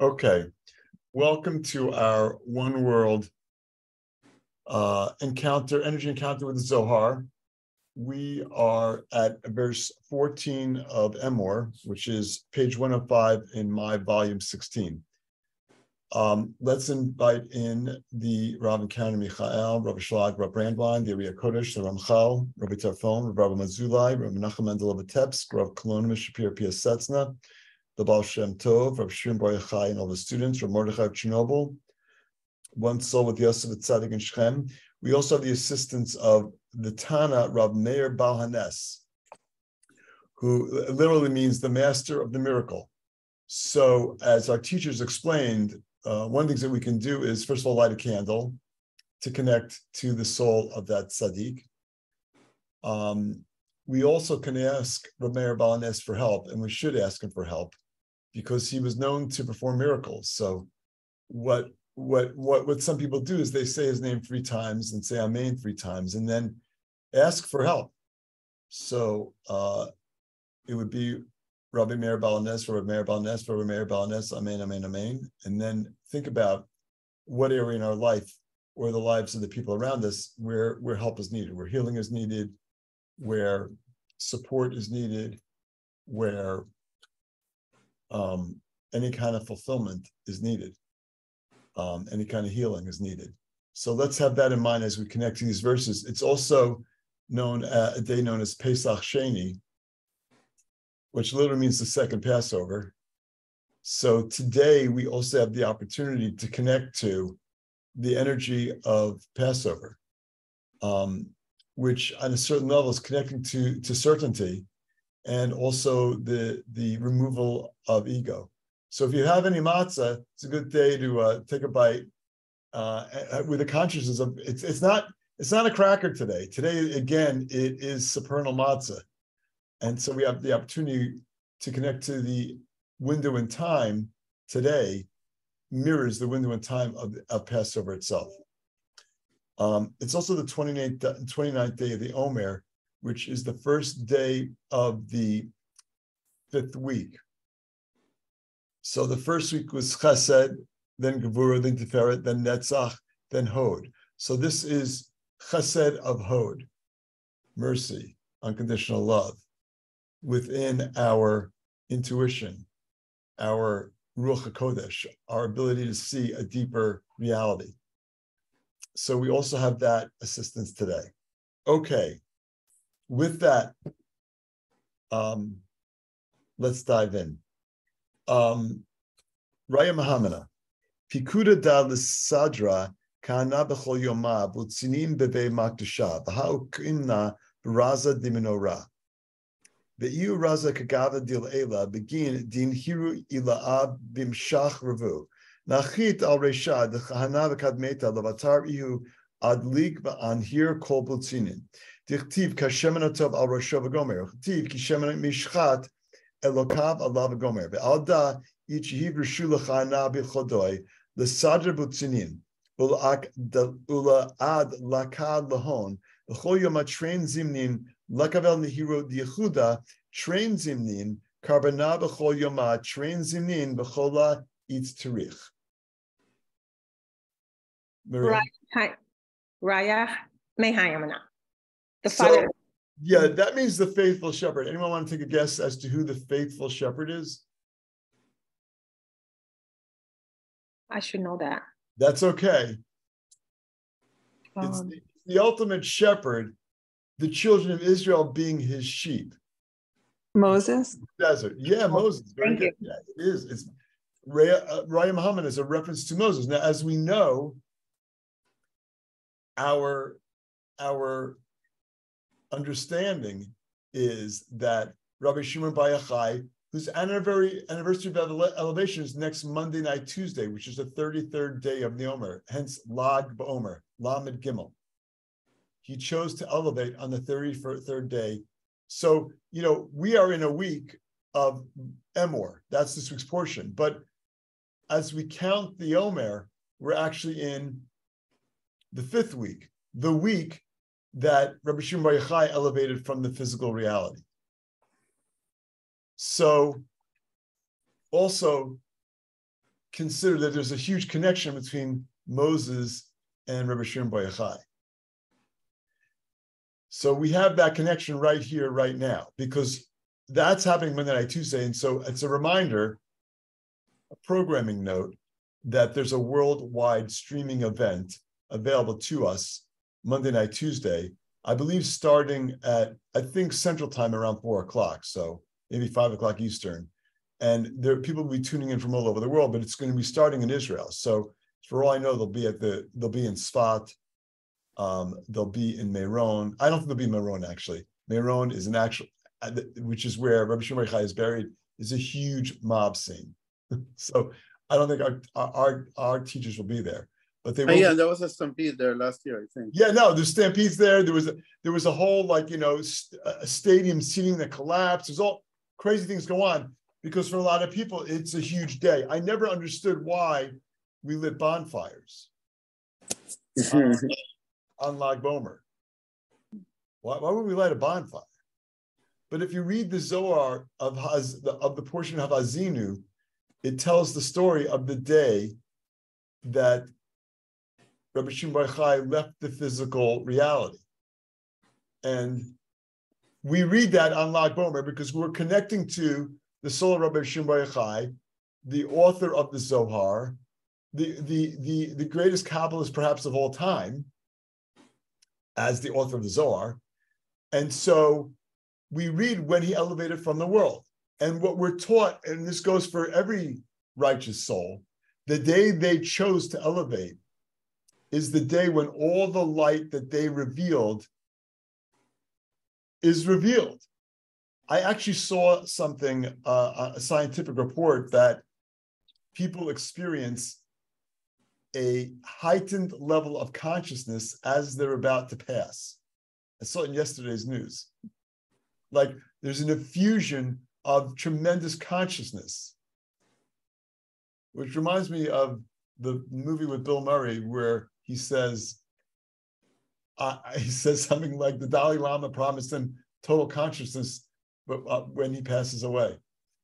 Okay, welcome to our One World uh, encounter, energy encounter with the Zohar. We are at verse 14 of Emor, which is page 105 in my volume 16. Um, let's invite in the Rav Encounter Michael, Rav Shlag, Rav Brandwein, the Ariya Kodesh, the Ramchal, Rav Tarfon, Rav Azulai, Rav Menachem Mendel Tepsk, Rav Kolonim Shapir Piasetzna, the Baal Shem Tov, Rav Shimon Bar Yochai, and all the students, Rav Mordechai of Chernobyl, one soul with Yosef Tzadik and Shechem. We also have the assistance of the Tana, Rav Meir Baal HaNes, who literally means the master of the miracle. So, as our teachers explained, uh, one of the things that we can do is, first of all, light a candle to connect to the soul of that tzaddik. Um, we also can ask Rav Meir Baal HaNes for help, and we should ask him for help because he was known to perform miracles. So what what what what some people do is they say his name three times and say Amen three times and then ask for help. So uh, it would be Rabbi Meir Baal HaNes, Rabbi Meir Baal HaNes, Rabbi Meir Baal HaNes, Amen, Amen, Amen. And then think about what area in our life or the lives of the people around us where where help is needed, where healing is needed, where support is needed, where um, any kind of fulfillment is needed. Um, any kind of healing is needed. So let's have that in mind as we connect to these verses. It's also known uh, a day known as Pesach Sheni, which literally means the second Passover. So today we also have the opportunity to connect to the energy of Passover, um, which on a certain level is connecting to, to certainty and also the the removal of ego. So if you have any matzah, it's a good day to uh, take a bite uh, with the consciousness of it's it's not it's not a cracker today. Today again, it is supernal matzah, and so we have the opportunity to connect to the window in time today mirrors the window in time of, of Passover itself. Um, it's also the 29th, 29th day of the Omer, which is the first day of the fifth week. So the first week was Chesed, then Gevurah, then Tiferet, then Netzach, then Hod. So this is Chesed of Hod, mercy, unconditional love, within our intuition, our Ruach HaKodesh, our ability to see a deeper reality. So we also have that assistance today. Okay, with that, um, let's dive in. Um, Raya Mehemna, Pikuda da l'sadra kana b'chol yoma b'tzinim b'vei makdusha b'ha'u kimna b'raza diminora. Ve'iu raza kagava dil ela begin din hiru ila'a bimshach revu. Nachit al resha d'chahana v'kadmeta levatar ihu adlik v'anhir kol b'tzinin. Dichtiv kashemen atov al rosho v'gomer. Dichtiv kishemen mishchat elokav alav v'gomer. Ve'al da yichihiv rishu l'chana b'chodoi l'sadr ula ad lakad lahon. V'chol yom train zimnin lakavel nehiro diyechuda train zimnin karbana b'chol yoma train zimnin b'chola itz terich. Raya, Raya. The so, Yeah, that means the faithful shepherd. Anyone want to take a guess as to who the faithful shepherd is? I should know that. That's okay. Um, it's the, the ultimate shepherd, the children of Israel being his sheep. Moses? Desert. Yeah, Moses. Very Thank good. You. Yeah, it is. It's Raya, uh, Raya Mehemna is a reference to Moses. Now, as we know, our our understanding is that Rabbi Shimon Bar Yochai, whose anniversary, anniversary of elevation is next Monday night, Tuesday, which is the 33rd day of the Omer, hence Lag Ba'omer, Lamed Gimel. He chose to elevate on the 33rd day. So, you know, we are in a week of Emor. That's this week's portion. But as we count the Omer, we're actually in the fifth week, the week that Rabbi Shimon Yochai elevated from the physical reality. So, also consider that there's a huge connection between Moses and Rabbi Shimon Yochai. So we have that connection right here, right now, because that's happening Monday night, Tuesday. And so it's a reminder, a programming note, that there's a worldwide streaming event available to us Monday night, Tuesday, I believe starting at, I think Central Time around four o'clock. So maybe five o'clock Eastern. And there people will be tuning in from all over the world, but it's going to be starting in Israel. So for all I know, they'll be at the they'll be in Sfat, um, they'll be in Meron. I don't think they'll be in Meron actually. Meron is an actual, uh, which is where Rabbi Shimon is buried, is a huge mob scene. so I don't think our, our our teachers will be there, but they. Oh, yeah, there was a stampede there last year, I think. Yeah, no, there's stampedes there. There was a there was a whole like you know st- a stadium seating that collapsed. There's all crazy things go on because for a lot of people it's a huge day. I never understood why we lit bonfires on, on Lag Ba'omer. Why, why would we light a bonfire? But if you read the Zohar of Haz, the, of the portion of Ha'azinu, it tells the story of the day that Rabbi Shimon Chai left the physical reality. And we read that on Lag Ba'omer because we're connecting to the soul of Rabbi Shimon Chai, the author of the Zohar, the, the, the, the greatest Kabbalist perhaps of all time, as the author of the Zohar. And so we read when he elevated from the world. And what we're taught, and this goes for every righteous soul, the day they chose to elevate is the day when all the light that they revealed is revealed. I actually saw something, uh, a scientific report that people experience a heightened level of consciousness as they're about to pass. I saw it in yesterday's news. Like there's an effusion of tremendous consciousness, which reminds me of the movie with Bill Murray where he says, uh, he says something like the Dalai Lama promised him total consciousness, but uh, when he passes away,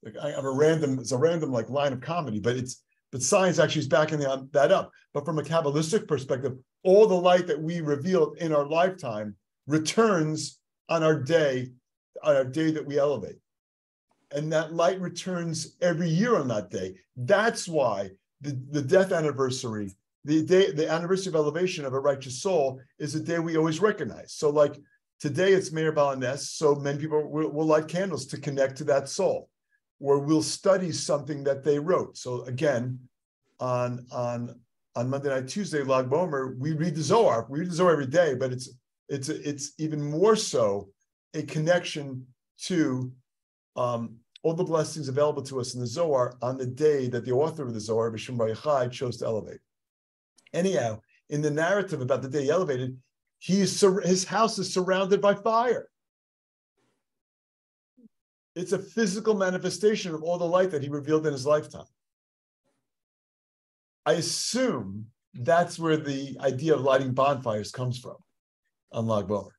like I have a random, it's a random like line of comedy, but it's but science actually is backing that up. But from a Kabbalistic perspective, all the light that we revealed in our lifetime returns on our day, on our day that we elevate. And that light returns every year on that day. That's why the, the death anniversary, the day, the anniversary of elevation of a righteous soul is a day we always recognize. So, like today, it's Meir Baal HaNes. So many people will, will light candles to connect to that soul or we'll study something that they wrote. So again, on on on Monday night, Tuesday, Lag Ba'omer, we read the Zohar. We read the Zohar every day, but it's it's it's even more so a connection to um, all the blessings available to us in the Zohar on the day that the author of the Zohar, Bishum Yochai, chose to elevate. Anyhow, in the narrative about the day he elevated, he is, his house is surrounded by fire. It's a physical manifestation of all the light that he revealed in his lifetime. I assume that's where the idea of lighting bonfires comes from on Lag Ba'omer.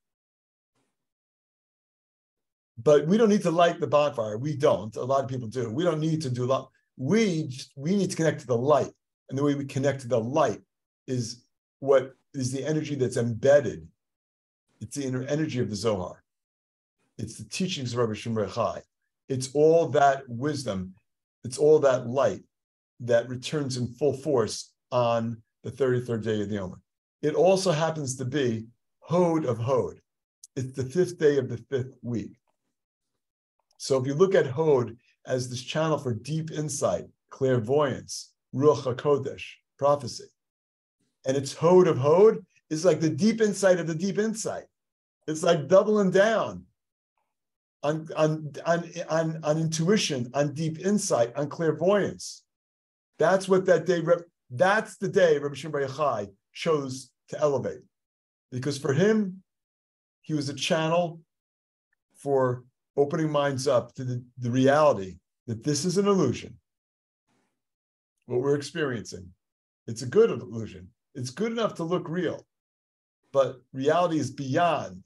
But we don't need to light the bonfire. We don't. A lot of people do. We don't need to do a lot. We just, we need to connect to the light, and the way we connect to the light is what is the energy that's embedded. It's the inner energy of the Zohar. It's the teachings of Rabbi Shimon Chai. It's all that wisdom. It's all that light that returns in full force on the 33rd day of the Omer. It also happens to be Hod of Hod. It's the fifth day of the fifth week. So if you look at Hod as this channel for deep insight, clairvoyance, Ruach HaKodesh, prophecy, and it's Hod of Hod, is like the deep insight of the deep insight. It's like doubling down on, on, on, on, on intuition, on deep insight, on clairvoyance. That's what that day, that's the day Rabbi Shimon Bar chose to elevate. Because for him, he was a channel for opening minds up to the, the reality that this is an illusion. What we're experiencing. It's a good illusion. It's good enough to look real, but reality is beyond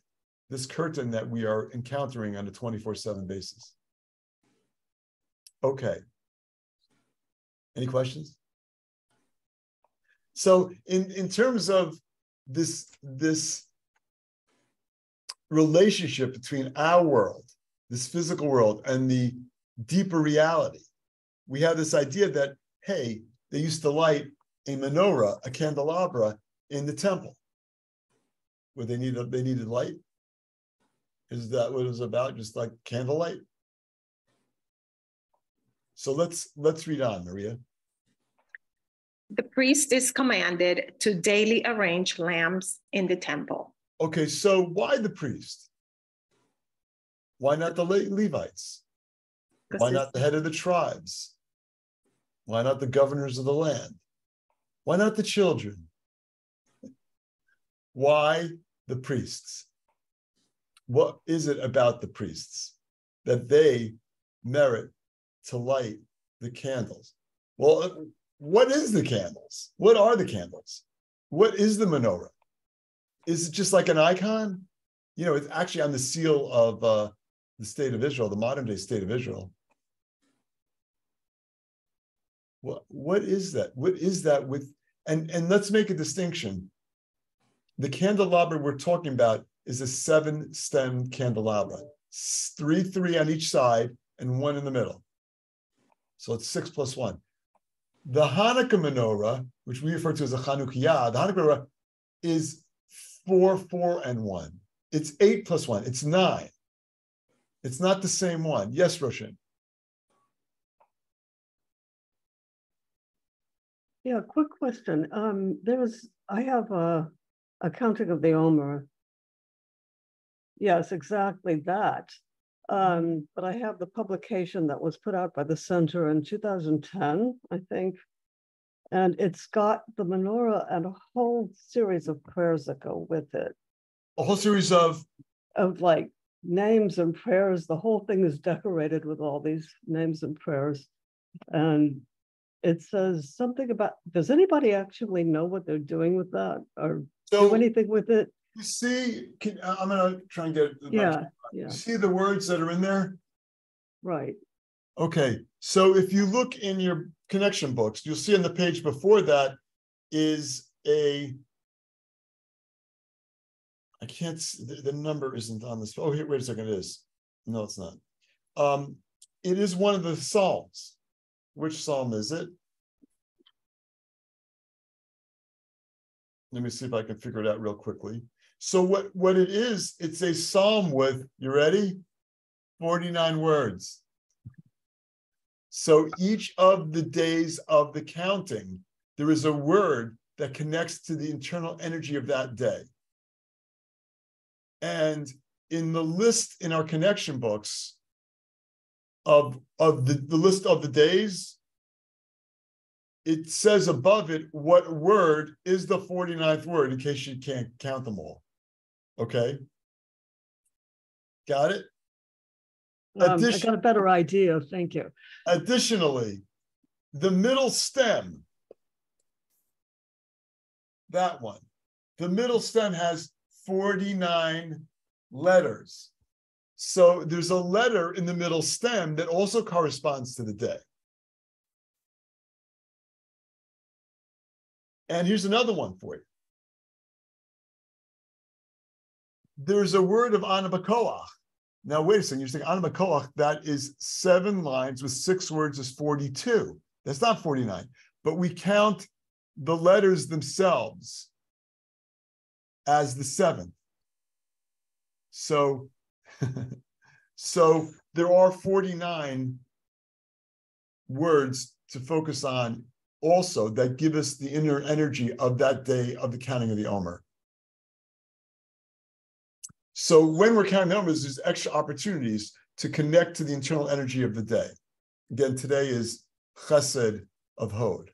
this curtain that we are encountering on a 24 7 basis. Okay. Any questions? So in, in terms of this, this relationship between our world, this physical world, and the deeper reality, we have this idea that, hey, they used to light a menorah, a candelabra in the temple. Where they needed they needed light. Is that what it was about? Just like candlelight? So let's let's read on, Maria. The priest is commanded to daily arrange lamps in the temple. Okay, so why the priest? Why not the Le- Levites? Why not the head of the tribes? Why not the governors of the land? Why not the children? Why the priests? What is it about the priests that they merit to light the candles? Well, what is the candles? What are the candles? What is the menorah? Is it just like an icon? You know, it's actually on the seal of uh, the state of Israel, the modern day state of Israel. What, is that? What is that with and and let's make a distinction. The candelabra we're talking about is a seven stem candelabra, three, three on each side, and one in the middle. So it's six plus one. The Hanukkah menorah, which we refer to as a Chanukiah, the Hanukkah menorah is four, four, and one. It's eight plus one. It's nine. It's not the same one. Yes, Roshan. Yeah, quick question. Um, there was, I have a accounting of the Omer. Yes, exactly that. Um, but I have the publication that was put out by the center in 2010, I think. And it's got the menorah and a whole series of prayers that go with it. A whole series of of like names and prayers. The whole thing is decorated with all these names and prayers. And it says something about, does anybody actually know what they're doing with that or so do anything with it? you see. Can, I'm gonna try and get Yeah, You yeah, see the words that are in there. right. Okay, so if you look in your connection books, you'll see on the page before that is a. I can't, s- the, the number isn't on this. Oh, here, wait a second, it is. No, it's not. Um, it is one of the Psalms. Which Psalm is it? Let me see if I can figure it out real quickly. So what, what it is, it's a Psalm with, you ready? Forty-nine words. So each of the days of the counting, there is a word that connects to the internal energy of that day. And in the list in our connection books of, of the, the list of the days, it says above it what word is the 49th word in case you can't count them all. Okay? Got it? Um, I Addition- got a better idea, thank you. Additionally, the middle stem, that one, the middle stem has 49 letters. So there's a letter in the middle stem that also corresponds to the day. And here's another one for you. There's a word of Ana Bekoach. Now, wait a second. You're saying Ana Bekoach, that is seven lines with six words is 42. That's not 49. But we count the letters themselves as the seventh. So, so there are 49 words to focus on also that give us the inner energy of that day of the counting of the Omer. So when we're counting Omers, there's extra opportunities to connect to the internal energy of the day. Again, today is Chesed of Hod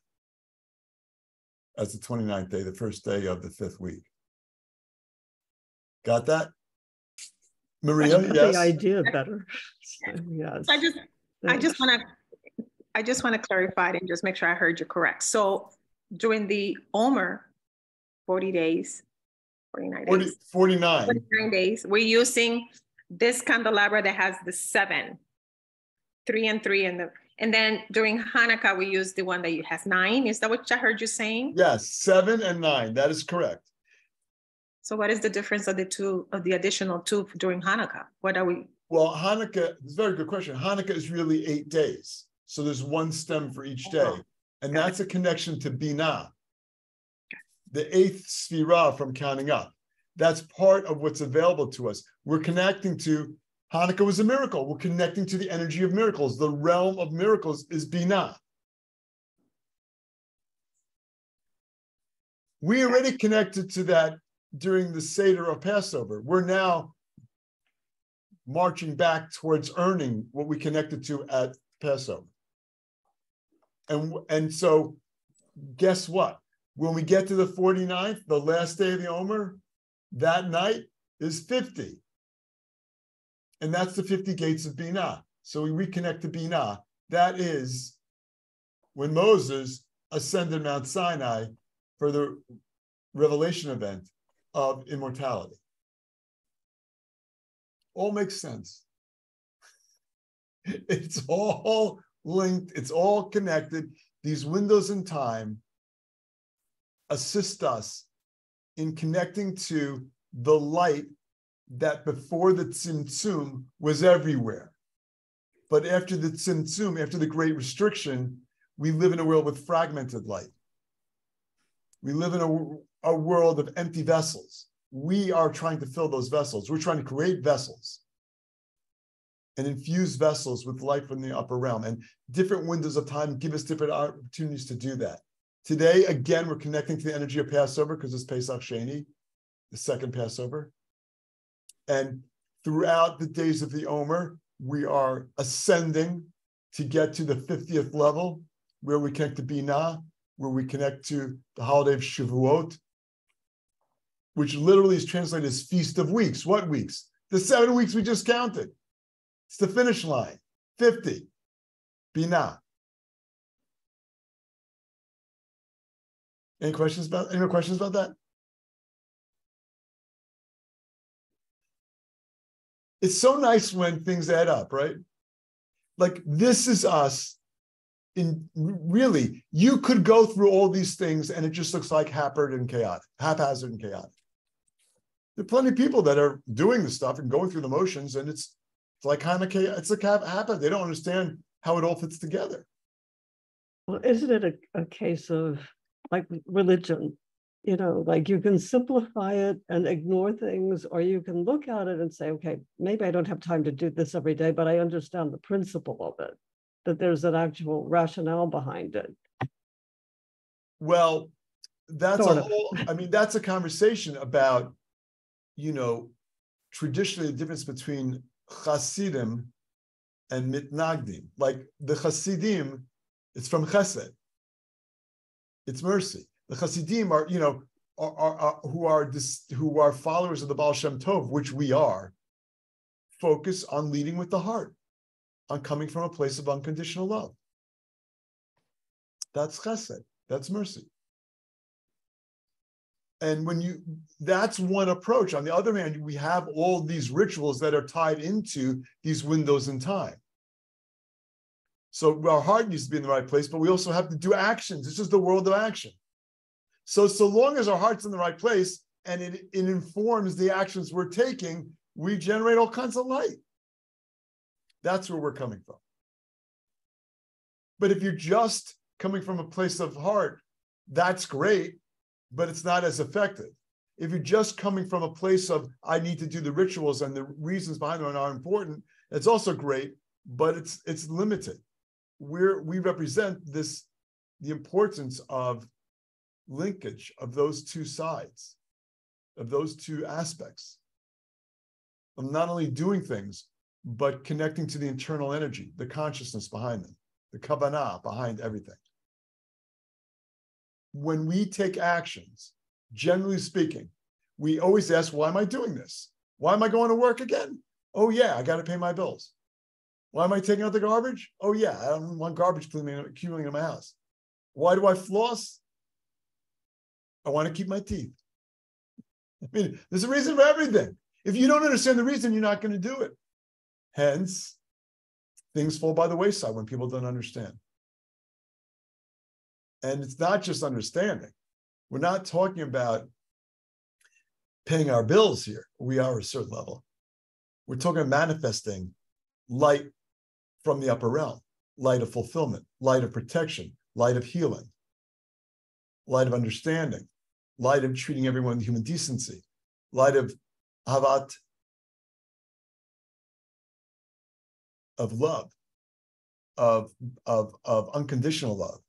as the 29th day, the first day of the fifth week. Got that? Maria, I yes? The idea better. Yes. I just, I just want to, I just want to clarify it and just make sure I heard you correct. So during the Omer, 40 days, 49 40 days, 49. 49 days, we're using this candelabra that has the seven, three and three in the, And then during Hanukkah, we use the one that you has nine. Is that what I heard you saying? Yes, seven and nine. That is correct. So what is the difference of the two, of the additional two during Hanukkah? What are we, Well, Hanukkah, it's a very good question. Hanukkah is really eight days. So there's one stem for each day. Oh, And that's a connection to Binah. The eighth Sphira from counting up. That's part of what's available to us. We're connecting to Hanukkah was a miracle. We're connecting to the energy of miracles. The realm of miracles is Binah. We already connected to that during the Seder of Passover. We're now marching back towards earning what we connected to at Passover. And, and so guess what? When we get to the 49th, the last day of the Omer, that night is 50. And that's the 50 gates of Binah. So we reconnect to Binah. That is when Moses ascended Mount Sinai for the revelation event of immortality. All makes sense. It's all linked, it's all connected. These windows in time assist us in connecting to the light that before the Tzimtzum was everywhere. But after the Tzimtzum, after the great restriction, we live in a world with fragmented light. We live in a, a world of empty vessels. We are trying to fill those vessels. We're trying to create vessels and infuse vessels with light from the upper realm. And different windows of time give us different opportunities to do that. Today, again, we're connecting to the energy of Passover because it's Pesach Sheni, the second Passover. And throughout the days of the Omer, we are ascending to get to the 50th level where we connect to Binah, where we connect to the holiday of Shavuot, which literally is translated as Feast of Weeks. What weeks? The seven weeks we just counted. It's the finish line, 50. Binah. Any questions about any more questions about that? It's so nice when things add up, right? Like this is us in really, you could go through all these things and it just looks like haphazard and chaotic, haphazard and chaotic. There are plenty of people that are doing the stuff and going through the motions, and it's it's like kind of it's like happen. They don't understand how it all fits together. Well, isn't it a, a case of like religion? You know, like you can simplify it and ignore things, or you can look at it and say, okay, maybe I don't have time to do this every day, but I understand the principle of it, that there's an actual rationale behind it. Well, that's Sort a whole, I mean, that's a conversation about, you know, traditionally the difference between Hasidim and Mitnagdim. Like the Hasidim, it's from Chesed. It's mercy. The Hasidim are, you know, are, are, are who are dis, who are followers of the Baal Shem Tov, which we are. Focus on leading with the heart, on coming from a place of unconditional love. That's Chesed. That's mercy. And when you, that's one approach. On the other hand, we have all these rituals that are tied into these windows in time. So our heart needs to be in the right place, but we also have to do actions. This is the world of action. So, so long as our heart's in the right place and it, it informs the actions we're taking, we generate all kinds of light. That's where we're coming from. But if you're just coming from a place of heart, that's great but it's not as effective. If you're just coming from a place of I need to do the rituals and the reasons behind them are important, it's also great, but it's it's limited. We're we represent this the importance of linkage of those two sides, of those two aspects of not only doing things, but connecting to the internal energy, the consciousness behind them, the kavanah behind everything when we take actions, generally speaking, we always ask, why am I doing this? Why am I going to work again? Oh, yeah, I got to pay my bills. Why am I taking out the garbage? Oh, yeah, I don't want garbage accumulating in my house. Why do I floss? I want to keep my teeth. I mean, there's a reason for everything. If you don't understand the reason, you're not going to do it. Hence, things fall by the wayside when people don't understand. And it's not just understanding. We're not talking about paying our bills here. We are a certain level. We're talking manifesting light from the upper realm, light of fulfillment, light of protection, light of healing, light of understanding, light of treating everyone with human decency, light of havat, of love, of, of, of unconditional love,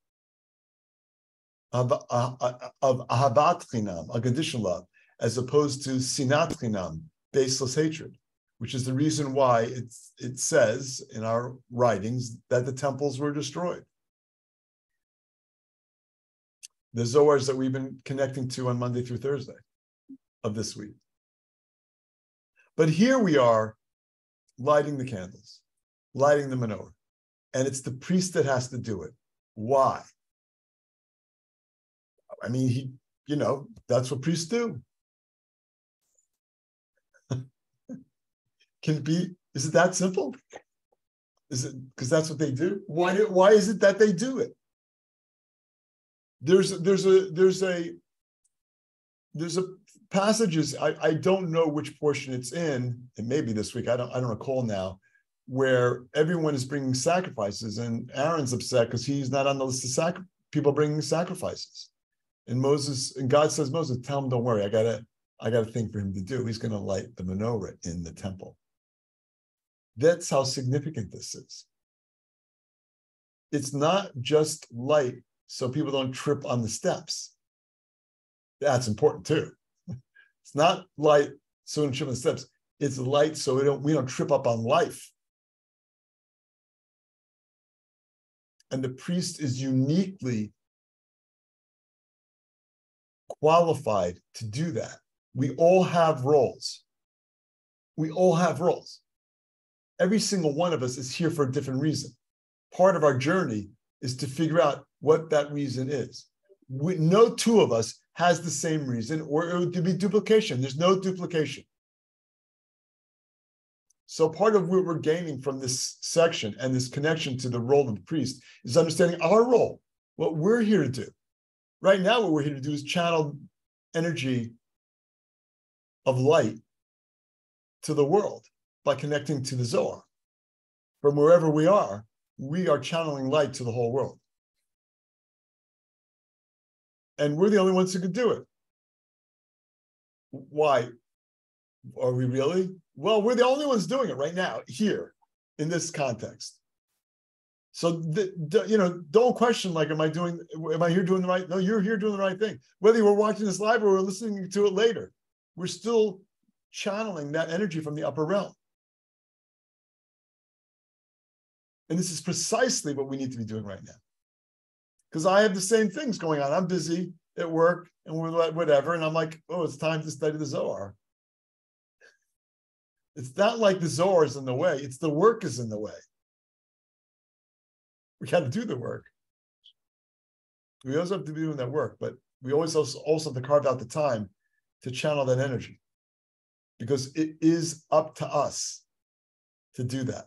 of, uh, ahavat chinam, unconditional love, as opposed to sinat chinam, baseless hatred, which is the reason why it, it says in our writings that the temples were destroyed. The Zohars that we've been connecting to on Monday through Thursday of this week. But here we are lighting the candles, lighting the menorah, and it's the priest that has to do it. Why? I mean, he, you know, that's what priests do. Can it be? Is it that simple? Is it because that's what they do? Why? Why is it that they do it? There's there's a there's a there's a passages I, I don't know which portion it's in it may be this week I don't I don't recall now where everyone is bringing sacrifices and Aaron's upset because he's not on the list of sac- people bringing sacrifices and Moses and God says Moses tell him don't worry I got a, I got a thing for him to do he's going to light the menorah in the temple that's how significant this is. It's not just light so people don't trip on the steps. That's important too. It's not light so we don't trip on the steps. It's light so we don't we don't trip up on life. And the priest is uniquely qualified to do that. We all have roles. We all have roles every single one of us is here for a different reason. Part of our journey is to figure out what that reason is. We, no two of us has the same reason, or it would be duplication. There's no duplication. So part of what we're gaining from this section and this connection to the role of the priest is understanding our role, what we're here to do. Right now, what we're here to do is channel energy of light to the world by connecting to the Zohar. From wherever we are, we are channeling light to the whole world. And we're the only ones who could do it. Why? Are we really? Well, we're the only ones doing it right now, here, in this context. So, the, the, you know, don't question like, am I doing, am I here doing the right? No, you're here doing the right thing. Whether you were watching this live or we're listening to it later, we're still channeling that energy from the upper realm. And this is precisely what we need to be doing right now. Because I have the same things going on. I'm busy at work and we're whatever. And I'm like, oh, it's time to study the Zohar. It's not like the Zohar is in the way, it's the work is in the way. We got to do the work. We also have to be doing that work, but we always also, also have to carve out the time to channel that energy because it is up to us to do that.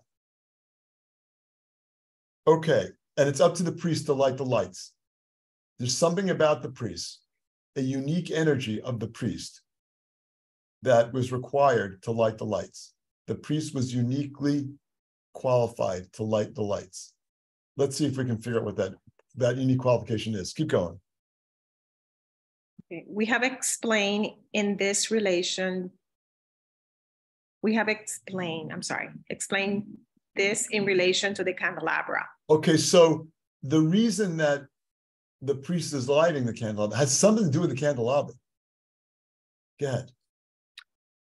Okay, and it's up to the priest to light the lights. There's something about the priest, a unique energy of the priest that was required to light the lights. The priest was uniquely qualified to light the lights. Let's see if we can figure out what that, that unique qualification is. Keep going. Okay. We have explained in this relation, we have explained, I'm sorry, explained this in relation to the candelabra. Okay, so the reason that the priest is lighting the candelabra has something to do with the candelabra. Go ahead.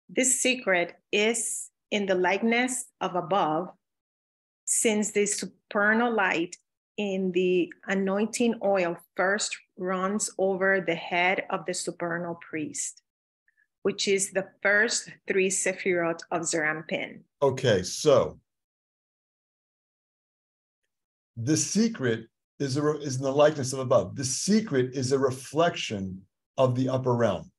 This secret is in the likeness of above, since the supernal light in the anointing oil first runs over the head of the supernal priest, which is the first three sephirot of Zeir Anpin. Okay, so the secret is, a, is in the likeness of above. The secret is a reflection of the upper realm.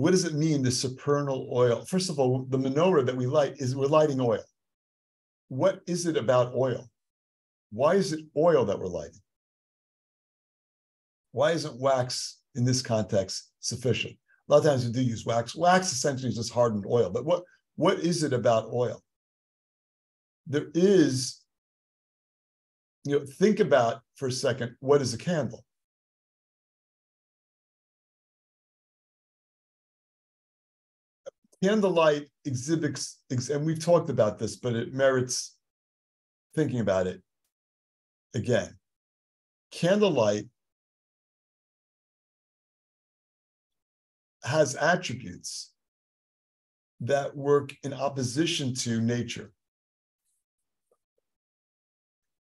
What does it mean, the supernal oil? First of all, the menorah that we light is we're lighting oil. What is it about oil? Why is it oil that we're lighting? Why isn't wax in this context sufficient? A lot of times we do use wax. Wax essentially is just hardened oil, but what, what is it about oil? There is, you know, think about for a second, what is a candle? Candlelight exhibits, and we've talked about this, but it merits thinking about it again. Candlelight has attributes that work in opposition to nature.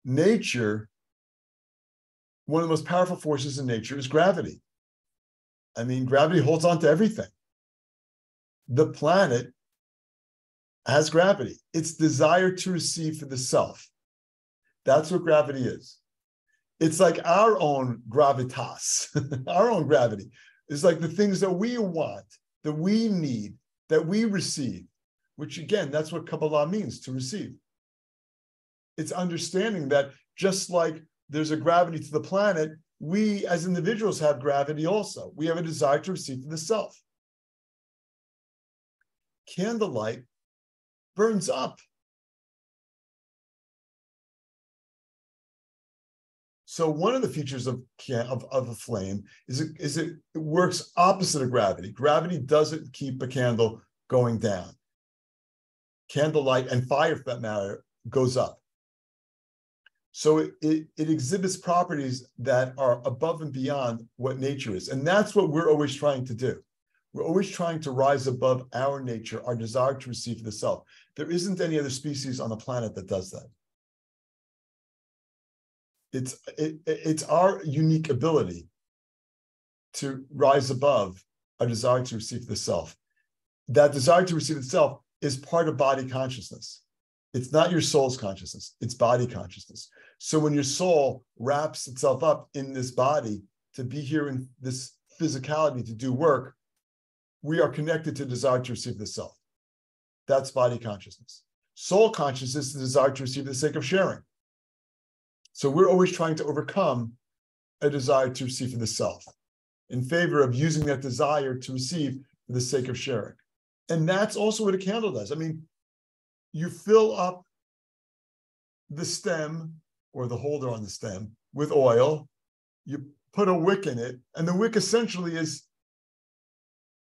Nature, one of the most powerful forces in nature is gravity. I mean, gravity holds on to everything the planet has gravity. It's desire to receive for the self. That's what gravity is. It's like our own gravitas, our own gravity. It's like the things that we want, that we need, that we receive, which again, that's what Kabbalah means to receive. It's understanding that just like there's a gravity to the planet, we as individuals have gravity also. We have a desire to receive for the self candlelight burns up. So one of the features of, of, of a flame is it, is it, it works opposite of gravity. Gravity doesn't keep a candle going down. Candlelight and fire, for that matter, goes up. So it, it, it, exhibits properties that are above and beyond what nature is. And that's what we're always trying to do. We're always trying to rise above our nature, our desire to receive the self. There isn't any other species on the planet that does that. It's it, it's our unique ability to rise above our desire to receive the self. That desire to receive the self is part of body consciousness. It's not your soul's consciousness, it's body consciousness. So when your soul wraps itself up in this body to be here in this physicality to do work, we are connected to desire to receive the self. That's body consciousness. Soul consciousness is the desire to receive the sake of sharing. So we're always trying to overcome a desire to receive for the self in favor of using that desire to receive for the sake of sharing. And that's also what a candle does. I mean, you fill up the stem or the holder on the stem with oil, you put a wick in it, and the wick essentially is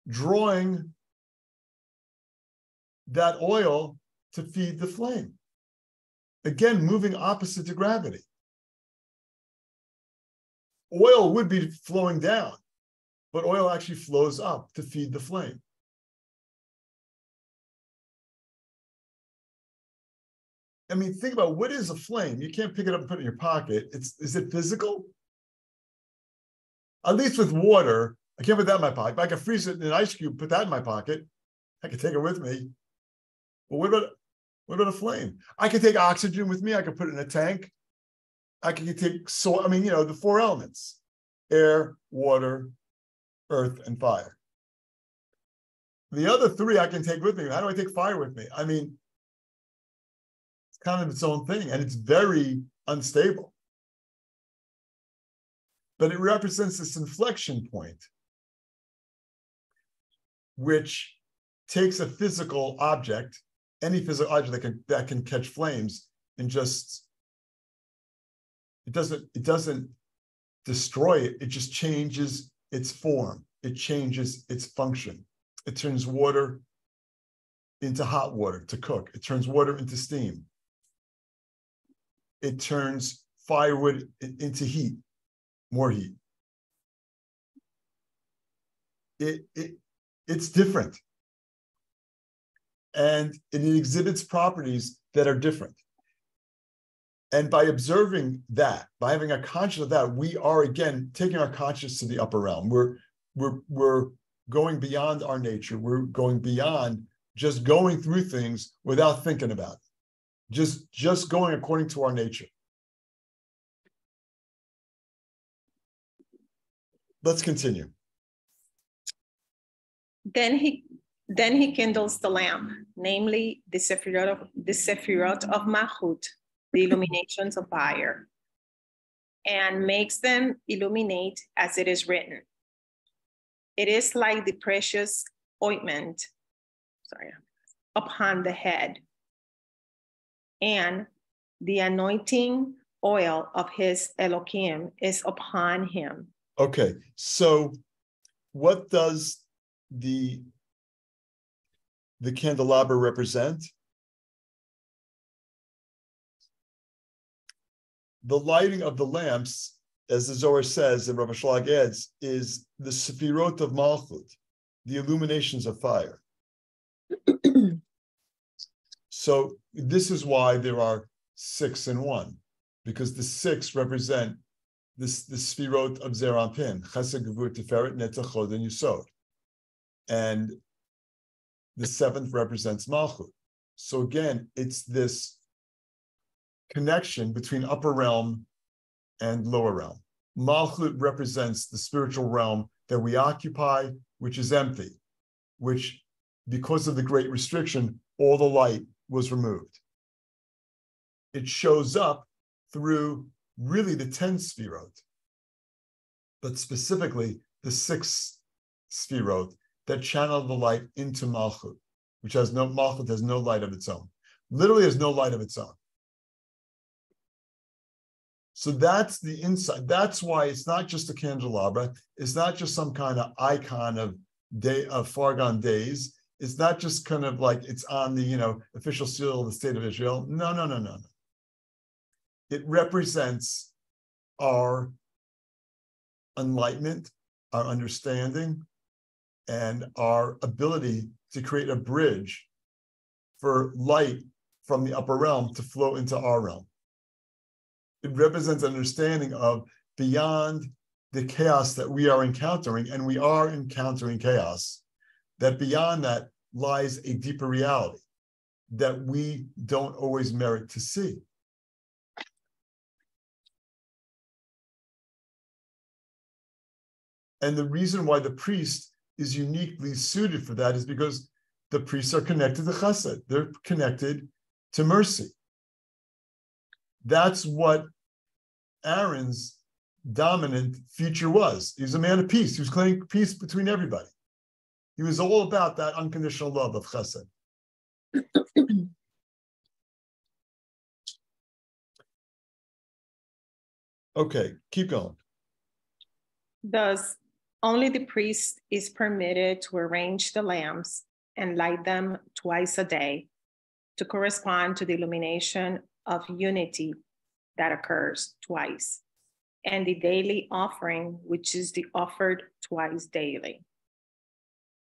drawing that oil to feed the flame. Again, moving opposite to gravity. Oil would be flowing down, but oil actually flows up to feed the flame. I mean, think about what is a flame? You can't pick it up and put it in your pocket. It's is it physical? At least with water, I can't put that in my pocket. I can freeze it in an ice cube, put that in my pocket. I can take it with me. But what about what about a flame? I can take oxygen with me. I can put it in a tank. I can take so I mean, you know, the four elements: air, water, earth, and fire. The other three I can take with me. How do I take fire with me? I mean, it's kind of its own thing, and it's very unstable. But it represents this inflection point which takes a physical object, any physical object that can that can catch flames, and just it doesn't it doesn't destroy it. It just changes its form. It changes its function. It turns water into hot water to cook. It turns water into steam. It turns firewood into heat, more heat. It, it, it's different. And it exhibits properties that are different. And by observing that, by having a conscious of that, we are again taking our conscious to the upper realm. We're we're we're going beyond our nature. We're going beyond just going through things without thinking about it. Just just going according to our nature. Let's continue. Then he then he kindles the lamp, namely the Sephirot of, the Sephirot of Malchut, the illuminations of fire, and makes them illuminate as it is written. It is like the precious ointment, sorry, upon the head, and the anointing oil of his Elohim is upon him. Okay, so what does the the candelabra represent? The lighting of the lamps, as the Zohar says, and Rabbi Ashlag adds, is the Sefirot of Malchut, the illuminations of fire. so this is why there are six and one, because the six represent this the Sefirot of Zeir Anpin, Chesed, Gevur, Tiferet, Netzach, Chod, and Yisod. And the seventh represents Malchut. So again, it's this connection between upper realm and lower realm. Malchut represents the spiritual realm that we occupy, which is empty, which, because of the great restriction, all the light was removed. It shows up through really the 10 sphirot, but specifically the six sphirot that channel the light into Malchut, which has no Malchut has no light of its own. Literally has no light of its own. So that's the insight. That's why it's not just a candelabra. It's not just some kind of icon of day of far gone days. It's not just kind of like it's on the you know official seal of the state of Israel. No, no, no, no, no. It represents our enlightenment, our understanding, and our ability to create a bridge for light from the upper realm to flow into our realm. It represents an understanding of beyond the chaos that we are encountering, and we are encountering chaos, that beyond that lies a deeper reality that we don't always merit to see. And the reason why the priest is uniquely suited for that is because the priests are connected to chesed. They're connected to mercy. That's what Aaron's dominant feature was. He was a man of peace. He was claiming peace between everybody. He was all about that unconditional love of chesed. okay, keep going. Thus, only the priest is permitted to arrange the lamps and light them twice a day to correspond to the illumination of unity that occurs twice, and the daily offering, which is the offered twice daily.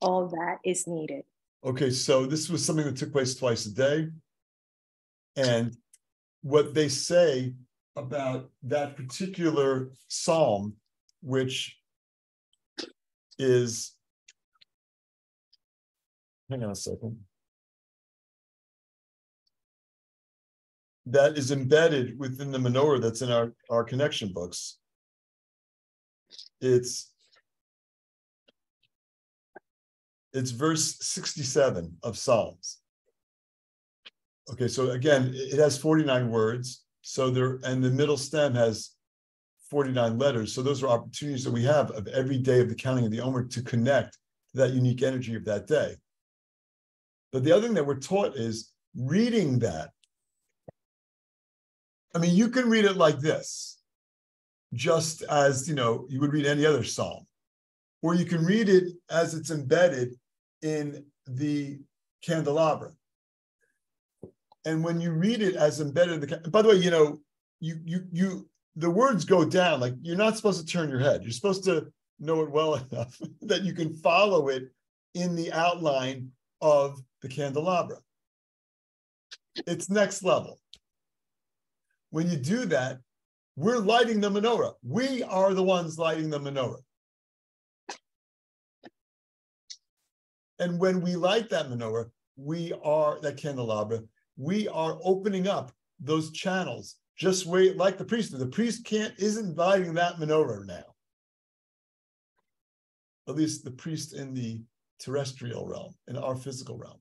All that is needed. Okay, so this was something that took place twice a day. And what they say about that particular psalm, which is, hang on a second. That is embedded within the menorah that's in our, our connection books. It's it's verse 67 of Psalms. Okay, so again, it has 49 words. So there, and the middle stem has 49 letters. So those are opportunities that we have of every day of the counting of the Omer to connect to that unique energy of that day. But the other thing that we're taught is reading that. I mean, you can read it like this, just as you know, you would read any other psalm, or you can read it as it's embedded in the candelabra. And when you read it as embedded in the, by the way, you know, you you you the words go down. Like you're not supposed to turn your head. You're supposed to know it well enough that you can follow it in the outline of the candelabra. It's next level. When you do that, we're lighting the menorah. We are the ones lighting the menorah. And when we light that menorah, we are that candelabra, we are opening up those channels just wait like the priest. The priest can't isn't lighting that menorah now. At least the priest in the terrestrial realm, in our physical realm.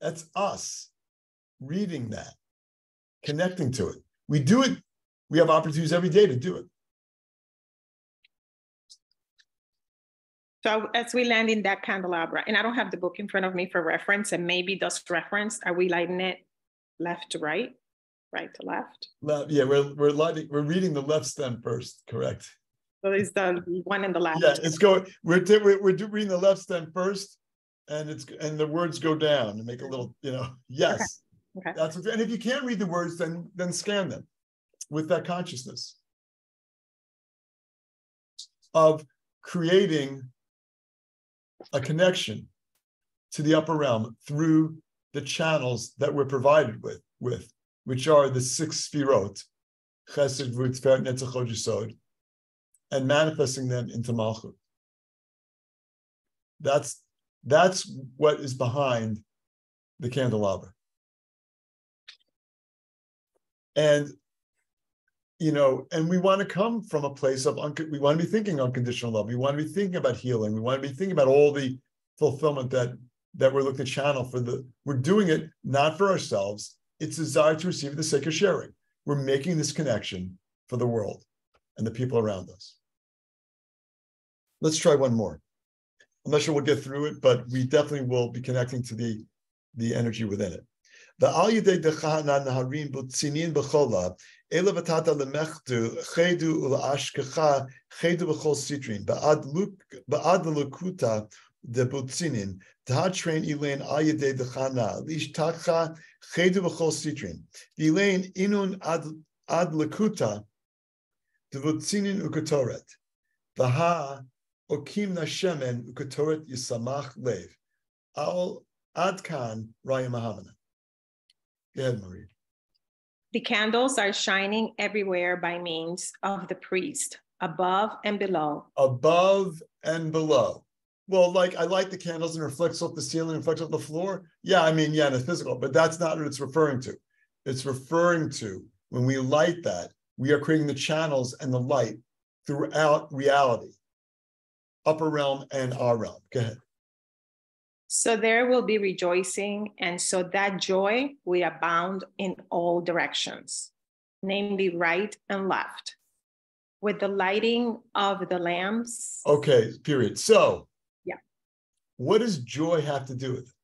That's us reading that, connecting to it. We do it, we have opportunities every day to do it. So as we land in that candelabra, and I don't have the book in front of me for reference, and maybe thus reference, are we lighting it left to right, right to left? Le- yeah, we're we're lighting, we're reading the left stem first, correct? So it's the one in the left. Yeah, it's going. We're we're, we're reading the left stem first, and it's and the words go down and make a little, you know. Yes, Okay. that's what, and if you can't read the words, then then scan them with that consciousness of creating a connection to the upper realm through the channels that we're provided with, with which are the six sfirot, chesed, v'ut, tiferet, netzach, hod, yesod, and manifesting them into malchut. That's that's what is behind the candelabra. And you know, and we want to come from a place of we want to be thinking unconditional love. We want to be thinking about healing. We want to be thinking about all the fulfillment that that we're looking to channel for the. We're doing it not for ourselves. It's desire to receive the sake of sharing. We're making this connection for the world and the people around us. Let's try one more. I'm not sure we'll get through it, but we definitely will be connecting to the the energy within it. The al yidei dechana naharim butzinin b'chola ela v'tata lemechtu chedu ula'ashkecha chedu b'chol sitrin ba'ad luk ba'ad lukuta de butzinin tahatrein ilain al yidei dechana lish chedu b'chol sitrin inun ad ad lukuta de butzinin ukatoret v'ha okim nashemen yisamach lev al adkan Raya Mehemna. Go ahead, Marie. The candles are shining everywhere by means of the priest, above and below. Above and below. Well, like I light the candles and reflects off the ceiling, reflects off the floor. Yeah, I mean, yeah, in the physical, but that's not what it's referring to. It's referring to when we light that, we are creating the channels and the light throughout reality, upper realm and our realm. Go ahead. So there will be rejoicing, and so that joy will abound in all directions, namely right and left. With the lighting of the lamps, Okay, period. So. What does joy have to do with it?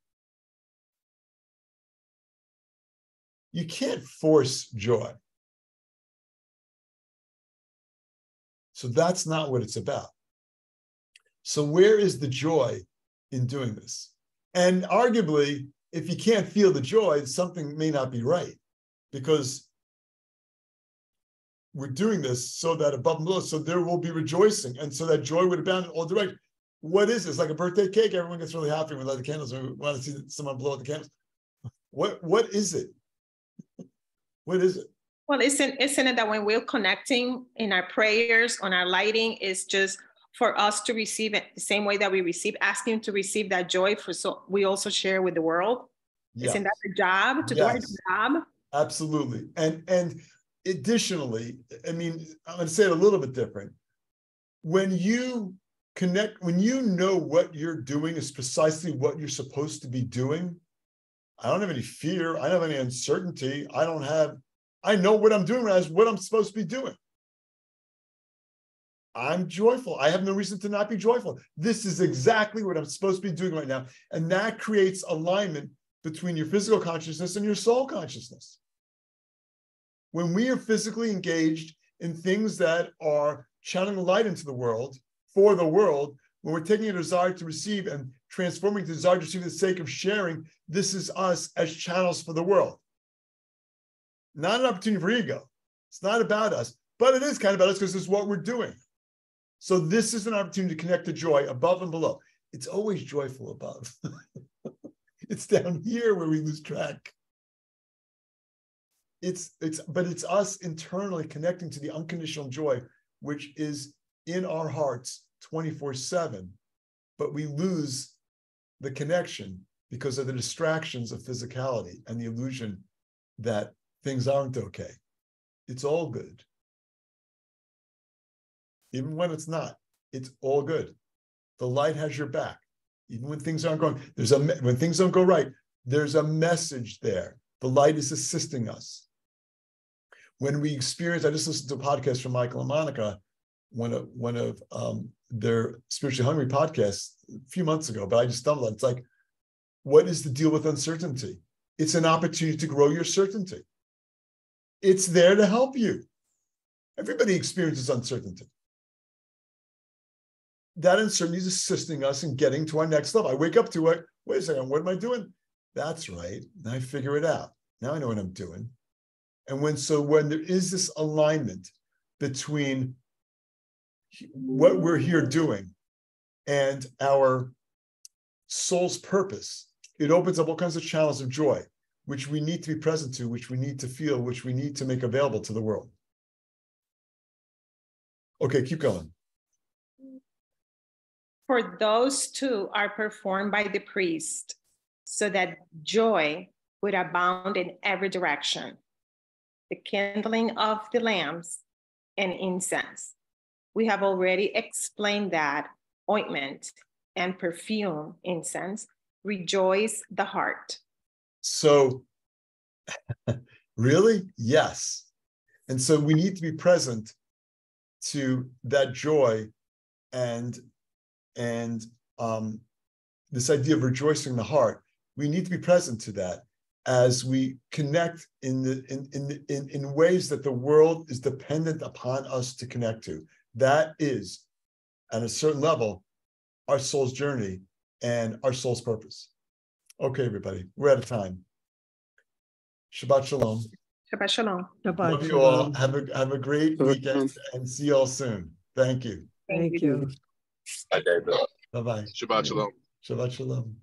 You can't force joy. So, that's not what it's about. So, where is the joy in doing this? And arguably, if you can't feel the joy, something may not be right because we're doing this so that above and below, so there will be rejoicing, and so that joy would abound in all directions. What is this? Like a birthday cake? Everyone gets really happy when we light the candles and we want to see someone blow out the candles. What what is it? What is it? well, isn't isn't it that when we're connecting in our prayers on our lighting is just for us to receive it the same way that we receive, asking to receive that joy for so we also share with the world. Yeah, Isn't that the job to do our job? absolutely. And and additionally, I mean, I'm to say it a little bit different. When you connect, when you know what you're doing is precisely what you're supposed to be doing, I don't have any fear. I don't have any uncertainty. I don't have, I know what I'm doing is what I'm supposed to be doing. I'm joyful. I have no reason to not be joyful. This is exactly what I'm supposed to be doing right now. And that creates alignment between your physical consciousness and your soul consciousness. When we are physically engaged in things that are channeling light into the world for the world, when we're taking a desire to receive and transforming the desire to receive for the sake of sharing, this is us as channels for the world. Not an opportunity for ego. It's not about us, but it is kind of about us because it's what we're doing. So this is an opportunity to connect to joy above and below. It's always joyful above. it's down here where we lose track. It's it's but it's us internally connecting to the unconditional joy, which is in our hearts 24-7, but we lose the connection because of the distractions of physicality and the illusion that things aren't okay. It's all good. Even when it's not, it's all good. The light has your back. even when things aren't going, there's a when things don't go right, there's a message there. The light is assisting us. When we experience, I just listened to a podcast from Michael and Monica, one of one of um, their spiritually hungry podcasts a few months ago, but I just stumbled on. It's like, what is the deal with uncertainty? It's an opportunity to grow your certainty. It's there to help you. Everybody experiences uncertainty. That uncertainty is assisting us in getting to our next level. I wake up to it. Wait a second, what am I doing? That's right. I figure it out. Now I know what I'm doing. And when so when there is this alignment between what we're here doing and our soul's purpose, it opens up all kinds of channels of joy, which we need to be present to, which we need to feel, which we need to make available to the world. Okay, keep going. For those two are performed by the priest, so that joy would abound in every direction. The kindling of the lamps and incense. We have already explained that ointment and perfume incense rejoice the heart. So, really? Yes. And so we need to be present to that joy and and um, this idea of rejoicing the heart we need to be present to that as we connect in the in in in, in ways that the world is dependent upon us to connect to that is at a certain level our soul's journey and our soul's purpose. Okay everybody we're out of time. Shabbat shalom. Shabbat shalom. Shabbat love you all. Have a have a great Shabbat weekend and see you all soon. Thank you. Thank you. bye bye Shabbat shalom. shabbat shalom